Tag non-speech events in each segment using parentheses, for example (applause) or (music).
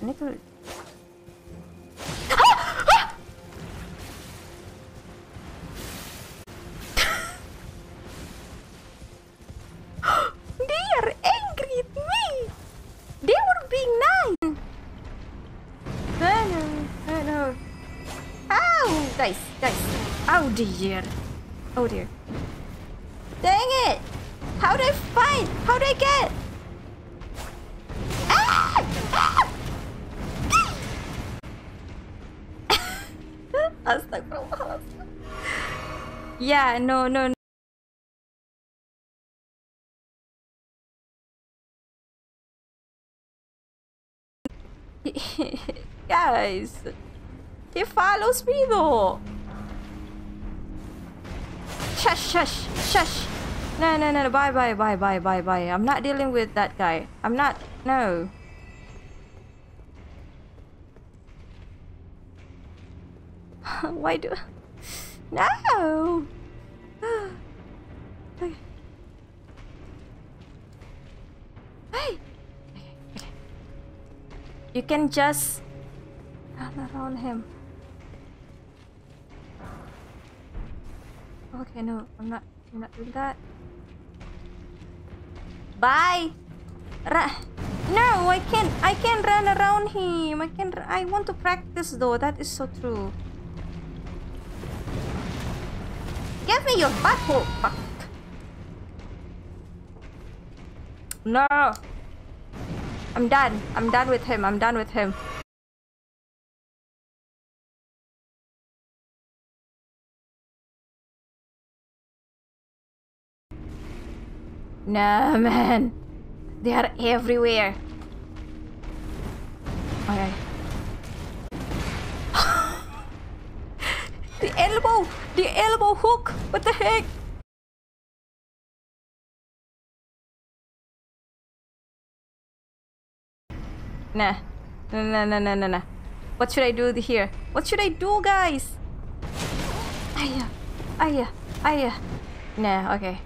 To... (gasps) they are angry at me! They were being nice! I know, I know. Oh dear. Oh dear. Dang it! How do I fight? How do I get? Astagfirullah. Yeah, no, no, no. (laughs) Guys, he follows me though. Shush, shush, shush. No, no, no, no. Bye, bye, bye, bye, bye, bye. I'm not dealing with that guy. I'm not. No. (laughs) Why do? No. (gasps) okay. Hey. Okay, okay. You can just run around him. Okay, no, I'm not. I'm not doing that. Bye. Ra no, I can't. I can't run around him. I can. I want to practice though. That is so true. Give me your butthole. No. I'm done. I'm done with him. I'm done with him. No, (laughs) man. They are everywhere. Okay. the elbow! The hook! What the heck? Nah. Nah, nah, nah, nah, nah, nah. What should I do here? What should I do, guys? Aya. Aya. Aya. Nah, okay.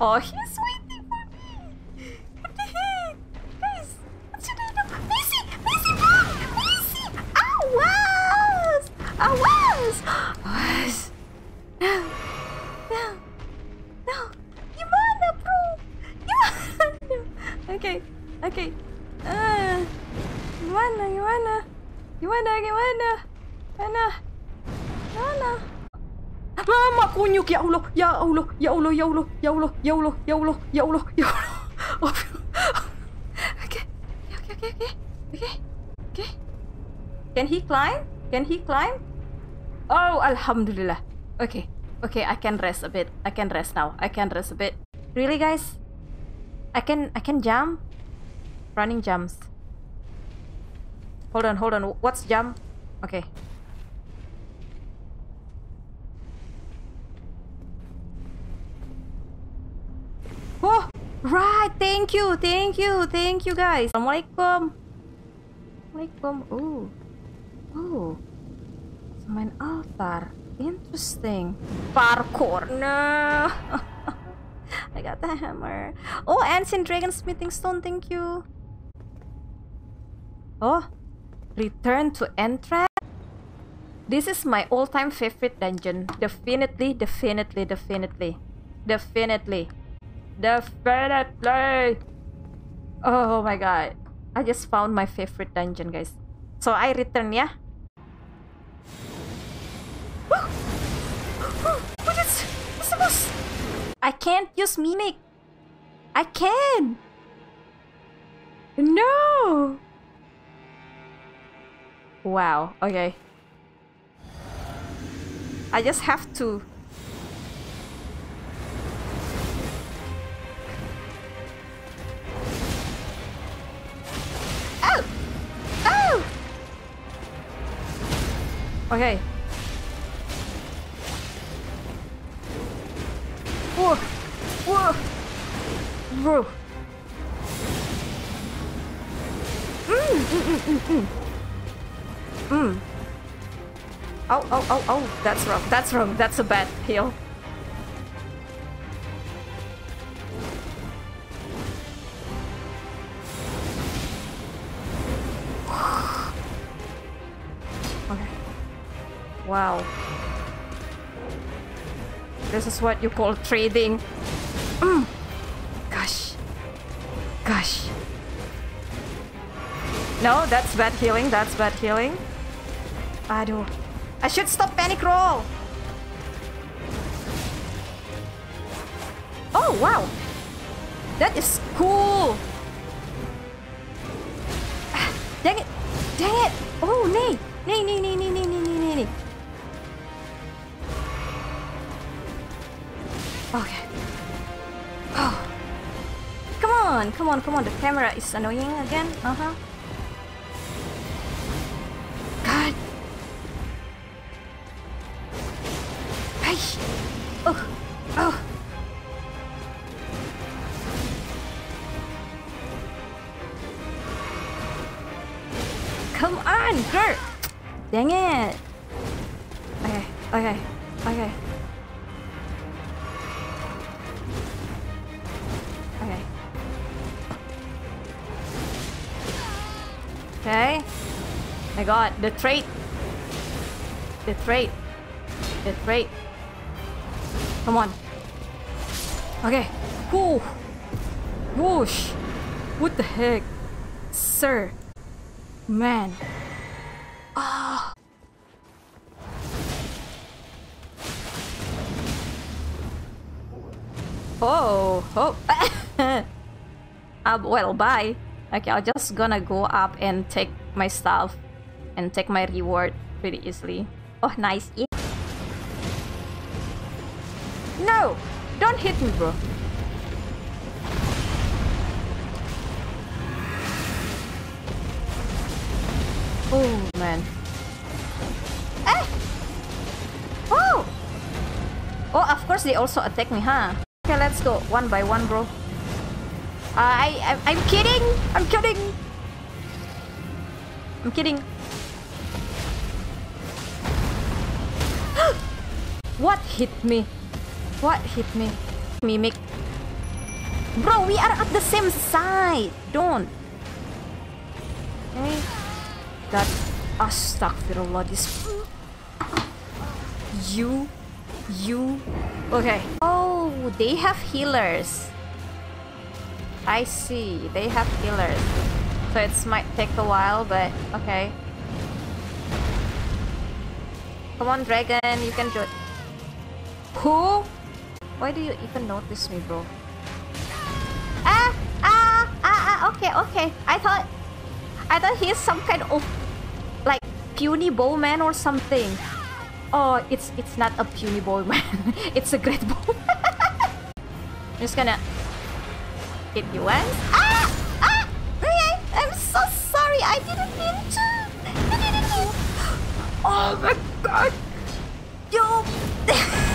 Oh, he's waiting for me. What the heck? Guys, what should I do? Missy! Missy, run! Missy! Awas! Awas! No. No. Gimana, bro? Gimana? Okay. Okay. Ah. Gimana? Gimana? Gimana? Gimana? Gimana? Gimana? Mama kunyuk ya Allah ya Allah ya Allah ya Allah ya Allah ya Allah ya Allah ya Allah ya Allah (laughs) okay okay okay okay okay okay can he climb can he climb oh alhamdulillah okay. Okay I can rest a bit. I can rest now. I can rest a bit. Really guys? I can I can jump? Running jumps. Hold on hold on. What's jump? Okay. Oh, right. Thank you, thank you, thank you, guys. Assalamualaikum. Assalamualaikum. Oh, oh. Main altar. Interesting. Parkour. No. (laughs) I got the hammer. Oh, Ancient Dragon Smithing Stone. Thank you. Oh, return to Entrap. This is my all-time favorite dungeon. Definitely, definitely, definitely, definitely. Definitely. Oh my god. I just found my favorite dungeon, guys. So I return, yeah? What is... I can't use Mimic. I can. No. Wow. Okay. I just have to Oh! Oh! Okay. Bro. Mmm, mmm, mmm, mmm, mmm. Oh, oh, oh, oh, that's wrong, that's wrong, that's a bad heal. Wow. This is what you call trading. No, that's bad healing, that's bad healing. I do. I should stop panic roll! Oh, wow! That is cool! Ah, dang it! Dang it! Oh, nay! Nay, nay, nay, nay, nay, nay, nay, nay, Okay. Oh. Come on, come on, come on. The camera is annoying again. Uh-huh. Oh. Oh. Come on, girl. Dang it. Okay, okay, okay. Okay. Okay. I got the trait. The trait. The trait. Come on. Okay. Whoo. Whoosh. What the heck? Sir. Man. Ah. Oh. Oh. uh, (laughs) well, bye. Okay, I'm just gonna go up and take my stuff and take my reward pretty easily. Oh, nice. No! Don't hit me, bro. Oh, man. Eh! Oh! Oh, of course they also attack me, huh? Okay, let's go. One by one, bro. Uh, I, I, I'm kidding! I'm kidding! I'm kidding. (gasps) what hit me? What hit me? Mimic. Bro, we are at the same side. Don't. Okay. That astagfirullah this you you okay oh they have healers I see they have healers so it might take a while but okay come on dragon you can do it who why do you even notice me bro ah ah ah ah okay okay I thought I thought he's some kind of like puny bowman or something. Oh, it's it's not a puny bowman. (laughs) it's a great bowman. I'm (laughs) just gonna hit you once. Ah! Ah! Okay, I'm so sorry. I didn't mean to. I didn't mean. (gasps) Oh my god. (laughs)